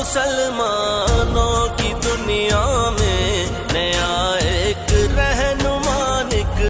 मुसलमानों की दुनिया में नया एक रह